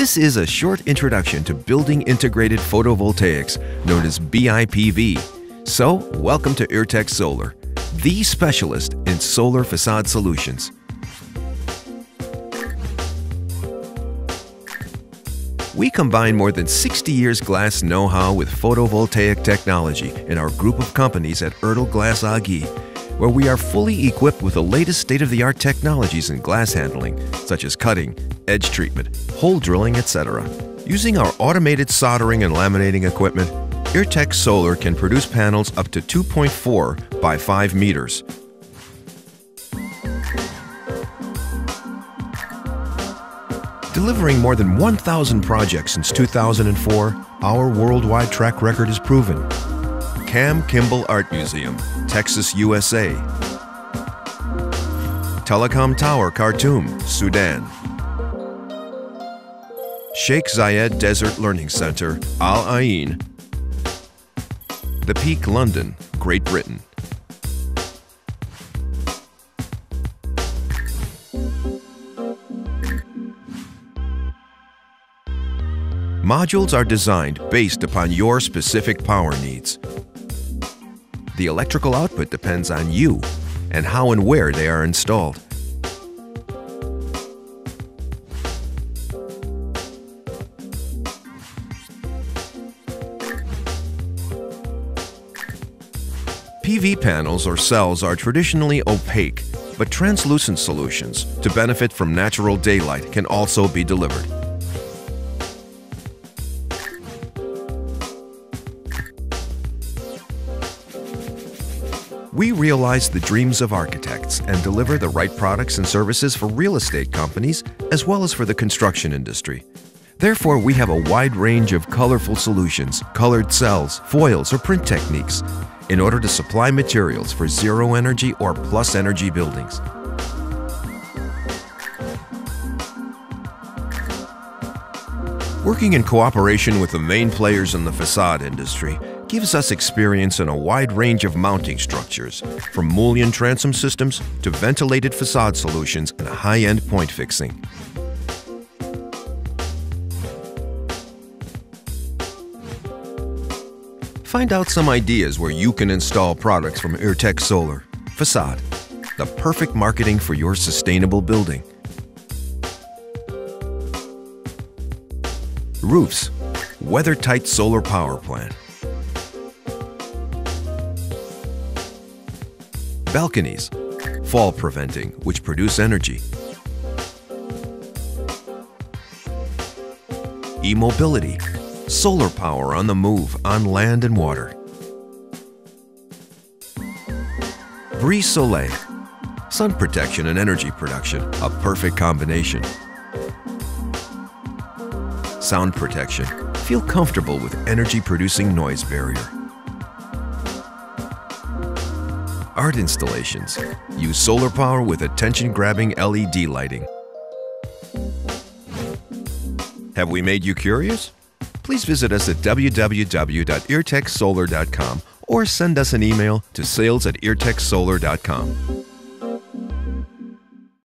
This is a short introduction to Building Integrated Photovoltaics, known as BIPV. So, welcome to Ertex Solar, the specialist in solar facade solutions. We combine more than 60 years glass know-how with photovoltaic technology in our group of companies at Ertl Glass AG, where we are fully equipped with the latest state-of-the-art technologies in glass handling, such as cutting, edge treatment, hole drilling, etc. Using our automated soldering and laminating equipment, Ertex Solar can produce panels up to 2.4 by 5 meters, Delivering more than 1,000 projects since 2004, our worldwide track record is proven. Cam Kimbell Art Museum, Texas, USA. Telecom Tower, Khartoum, Sudan. Sheikh Zayed Desert Learning Center, Al Ain. The Peak, London, Great Britain. Modules are designed based upon your specific power needs. The electrical output depends on you and how and where they are installed. PV panels or cells are traditionally opaque, but translucent solutions to benefit from natural daylight can also be delivered. We realize the dreams of architects and deliver the right products and services for real estate companies as well as for the construction industry. Therefore, we have a wide range of colorful solutions, colored cells, foils, or print techniques in order to supply materials for zero energy or plus energy buildings. Working in cooperation with the main players in the facade industry, gives us experience in a wide range of mounting structures, from mullion transom systems to ventilated facade solutions and high-end point fixing. Find out some ideas where you can install products from Ertex Solar. Facade, the perfect marketing for your sustainable building. Roofs, weather-tight solar power plant. Balconies, fall preventing, which produce energy, e-mobility, solar power on the move on land and water, Brise Soleil, sun protection and energy production, a perfect combination. Sound protection, feel comfortable with energy-producing noise barrier. Art installations. Use solar power with attention-grabbing LED lighting. Have we made you curious? Please visit us at www.ertexsolar.com or send us an email to sales at ertexsolar.com.